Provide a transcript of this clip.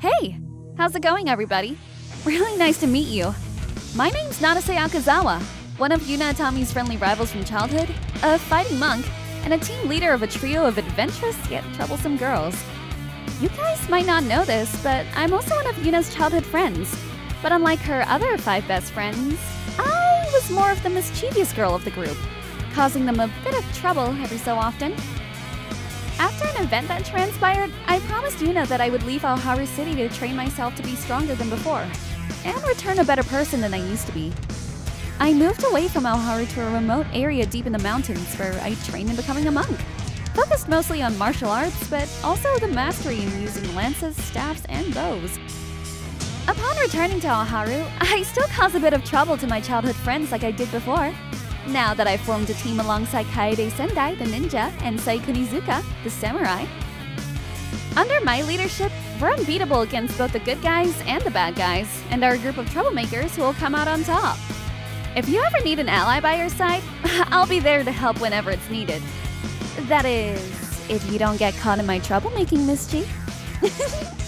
Hey! How's it going, everybody? Really nice to meet you. My name's Nanase Akazawa, one of Yuna Itami's friendly rivals from childhood, a fighting monk, and a team leader of a trio of adventurous yet troublesome girls. You guys might not know this, but I'm also one of Yuna's childhood friends. But unlike her other five best friends, I was more of the mischievous girl of the group, causing them a bit of trouble every so often. After an event that transpired, I promised Yuna that I would leave Aoharu City to train myself to be stronger than before, and return a better person than I used to be. I moved away from Aoharu to a remote area deep in the mountains where I trained in becoming a monk. Focused mostly on martial arts, but also the mastery in using lances, staffs, and bows. Upon returning to Aoharu, I still cause a bit of trouble to my childhood friends like I did before. Now that I've formed a team alongside Kaede Sendai, the ninja, and Saikunizuka, the samurai. Under my leadership, we're unbeatable against both the good guys and the bad guys, and our group of troublemakers who will come out on top. If you ever need an ally by your side, I'll be there to help whenever it's needed. That is, if you don't get caught in my troublemaking mischief.